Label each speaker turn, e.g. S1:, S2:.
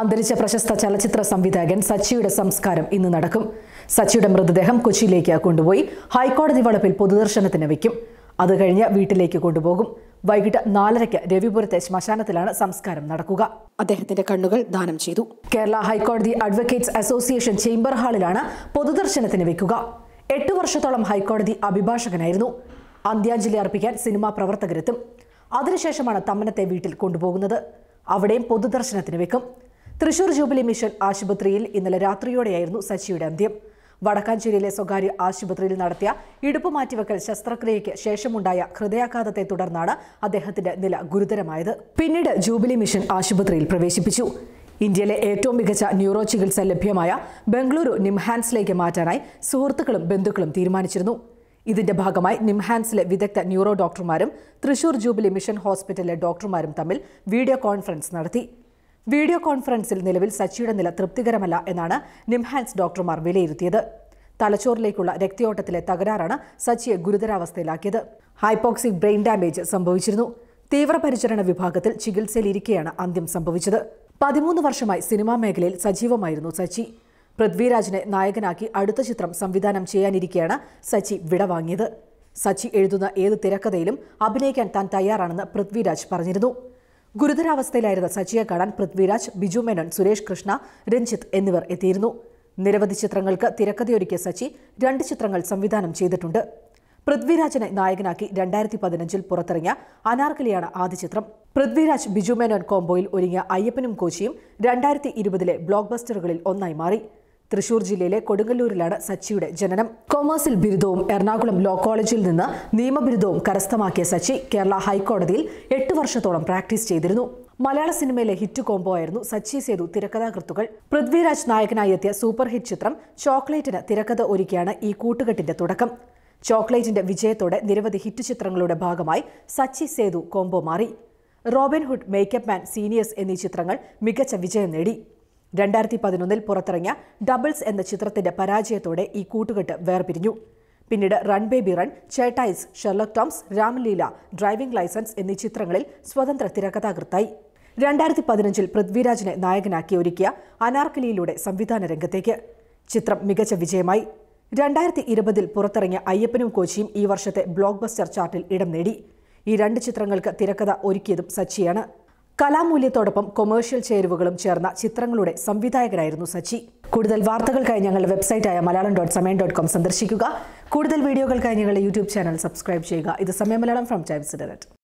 S1: അന്തരിച്ച പ്രശസ്ത ചലച്ചിത്ര സംവിധായകൻ സച്ചിയുടെ സംസ്കാരം ഇന്ന് നടക്കും. സച്ചിയുടെ മൃതദേഹം കൊച്ചിയിലേക്ക് കൊണ്ടുപോയി ഹൈക്കോടതി വളപ്പിൽ പൊതുദർശനത്തിന് വയ്ക്കും. അത് കഴിഞ്ഞ് വീട്ടിലേക്ക് കൊണ്ടുപോകും. വൈകിട്ട് നാലരയ്ക്ക് രവിപുരത്തെ ശ്മശാനത്തിലാണ് സംസ്കാരം നടക്കുക. അദ്ദേഹത്തിന്റെ കണ്ണുകൾ ദാനം ചെയ്തു. കേരള ഹൈക്കോടതി അഡ്വക്കേറ്റ്സ് അസോസിയേഷൻ ചേംബർ ഹാളിലാണ് പൊതുദർശനത്തിന് വെക്കുക എട്ടു വർഷത്തോളം ഹൈക്കോടതി അഭിഭാഷകനായിരുന്നു. അന്ത്യാഞ്ജലി അർപ്പിക്കാൻ സിനിമാ പ്രവർത്തകരെത്തും. അതിനുശേഷമാണ് തമ്മനത്തെ വീട്ടിൽ കൊണ്ടുപോകുന്നത്. അവിടെയും പൊതുദർശനത്തിന് വെക്കും തൃശൂർ ജൂബിലി മിഷൻ ആശുപത്രിയിൽ ഇന്നലെ രാത്രിയോടെയായിരുന്നു സച്ചിയുടെ അന്ത്യം. വടക്കാഞ്ചേരിയിലെ സ്വകാര്യ ആശുപത്രിയിൽ നടത്തിയ ഇടുപ്പ് മാറ്റിവെക്കൽ ശസ്ത്രക്രിയയ്ക്ക് ശേഷമുണ്ടായ ഹൃദയാഘാതത്തെ തുടർന്നാണ് അദ്ദേഹത്തിന്റെ നില ഗുരുതരമായത്. പിന്നീട് ജൂബിലി മിഷൻ ആശുപത്രിയിൽ പ്രവേശിപ്പിച്ചു. ഇന്ത്യയിലെ ഏറ്റവും മികച്ച ന്യൂറോ ചികിത്സ ലഭ്യമായ ബംഗളൂരു നിംഹാൻസിലേക്ക് മാറ്റാനായി സുഹൃത്തുക്കളും ബന്ധുക്കളും തീരുമാനിച്ചിരുന്നു. ഇതിന്റെ ഭാഗമായി നിംഹാൻസിലെ വിദഗ്ധ ന്യൂറോ ഡോക്ടർമാരും തൃശൂർ ജൂബിലി മിഷൻ ഹോസ്പിറ്റലിലെ ഡോക്ടർമാരും തമ്മിൽ വീഡിയോ കോൺഫറൻസ് നടത്തി. വീഡിയോ കോൺഫറൻസിൽ നിലവിൽ സച്ചിയുടെ നില തൃപ്തികരമല്ല എന്നാണ് നിംഹാൻസ് ഡോക്ടർമാർ വിലയിരുത്തിയത്. തലച്ചോറിലേക്കുള്ള രക്തയോട്ടത്തിലെ തകരാറാണ് സച്ചിയെ ഗുരുതരാവസ്ഥയിലാക്കിയത്. ഹൈപ്പോക്സിക് ബ്രെയിൻ ഡാമേജ് സംഭവിച്ചിരുന്നു. തീവ്രപരിചരണ വിഭാഗത്തിൽ ചികിത്സയിലിരിക്കെയാണ് അന്ത്യം സംഭവിച്ചത്. പതിമൂന്ന് വർഷമായി സിനിമാ മേഖലയിൽ സജീവമായിരുന്നു സച്ചി. പൃഥ്വിരാജിനെ നായകനാക്കി അടുത്ത ചിത്രം സംവിധാനം ചെയ്യാനിരിക്കെയാണ് സച്ചി വിടവാങ്ങിയത്. സച്ചി എഴുതുന്ന ഏത് തിരക്കഥയിലും അഭിനയിക്കാൻ താൻ തയ്യാറാണെന്ന് പൃഥ്വിരാജ് പറഞ്ഞിരുന്നു. ഗുരുതരാവസ്ഥയിലായിരുന്ന സച്ചിയെ കാണാൻ പൃഥ്വിരാജ് ബിജു മേനോൻ സുരേഷ് കൃഷ്ണ രഞ്ജിത്ത് എന്നിവർ എത്തിയിരുന്നു. നിരവധി ചിത്രങ്ങൾക്ക് തിരക്കഥയൊരുക്കിയ സച്ചി രണ്ട് ചിത്രങ്ങൾ സംവിധാനം ചെയ്തിട്ടുണ്ട്. പൃഥ്വിരാജിനെ നായകനാക്കി രണ്ടായിരത്തി പതിനഞ്ചിൽ പുറത്തിറങ്ങിയ അനാർക്കലിയാണ് ആദ്യ ചിത്രം. പൃഥ്വിരാജ് ബിജു മേനോൻ കോംബോയിൽ ഒരുങ്ങിയ അയ്യപ്പനും കോച്ചിയും രണ്ടായിരത്തി ഇരുപതിലെ ബ്ലോക്ക് ബസ്റ്ററുകളിൽ ഒന്നായി മാറി. തൃശൂർ ജില്ലയിലെ കൊടുങ്ങല്ലൂരിലാണ് സച്ചിയുടെ ജനനം. കൊമേഴ്സിൽ ബിരുദവും എറണാകുളം ലോ കോളേജിൽ നിന്ന് നിയമബിരുദവും കരസ്ഥമാക്കിയ സച്ചി കേരള ഹൈക്കോടതിയിൽ എട്ട് വർഷത്തോളം പ്രാക്ടീസ് ചെയ്തിരുന്നു. മലയാള സിനിമയിലെ ഹിറ്റ് കോംബോ ആയിരുന്നു സച്ചി സേതു തിരക്കഥാകൃത്തുകൾ. പൃഥ്വിരാജ് നായകനായി എത്തിയ സൂപ്പർ ഹിറ്റ് ചിത്രം ചോക്ലേറ്റിന് തിരക്കഥ ഒരുക്കിയാണ് ഈ കൂട്ടുകെട്ടിന്റെ തുടക്കം. ചോക്ലേറ്റിന്റെ വിജയത്തോടെ നിരവധി ഹിറ്റ് ചിത്രങ്ങളുടെ ഭാഗമായി സച്ചി സേതു കോംബോ മാറി. റോബിൻഹുഡ് മേക്കപ്പ് മാൻ സീനിയേഴ്സ് എന്നീ ചിത്രങ്ങൾ മികച്ച വിജയം നേടി. രണ്ടായിരത്തി പതിനൊന്നിൽ പുറത്തിറങ്ങിയ ഡബിൾസ് എന്ന ചിത്രത്തിന്റെ പരാജയത്തോടെ ഈ കൂട്ടുകെട്ട് വേർപിരിഞ്ഞു. പിന്നീട് run baby run Chettayees Sherlock Toms Ramaleela driving licence എന്നീ ചിത്രങ്ങളിൽ സ്വതന്ത്ര തിരക്കഥാകൃത്തായി. രണ്ടായിരത്തി പതിനഞ്ചിൽ പൃഥ്വിരാജിനെ നായകനാക്കി ഒരുക്കിയ അനാർക്കലിയിലൂടെ സംവിധാന രംഗത്തേക്ക്. ചിത്രം മികച്ച വിജയമായി. രണ്ടായിരത്തി ഇരുപതിൽ പുറത്തിറങ്ങിയ അയ്യപ്പനും കോച്ചിയും ഈ വർഷത്തെ ബ്ലോക്ക് ബസ്റ്റർ ചാർട്ടിൽ ഇടം നേടി. ഈ രണ്ട് ചിത്രങ്ങൾക്ക് തിരക്കഥ ഒരുക്കിയതും സച്ചിയാണ്. കലാമൂല്യത്തോടൊപ്പം കൊമേഴ്ഷ്യൽ ചേരുവകളും ചേർന്ന ചിത്രങ്ങളുടെ സംവിധായകരായിരുന്നു സച്ചി. കൂടുതൽ വാർത്തകൾക്കായി ഞങ്ങളുടെ വെബ്സൈറ്റായ Malayalam dot Samayam dot com സന്ദർശിക്കുക. കൂടുതൽ വീഡിയോകൾക്കായി ഞങ്ങളുടെ യൂട്യൂബ് ചാനൽ സബ്സ്ക്രൈബ് ചെയ്യുക. ഇത് സമയം മലയാളം ഫ്രം ടൈംസ് ഇന്റർനെറ്റ്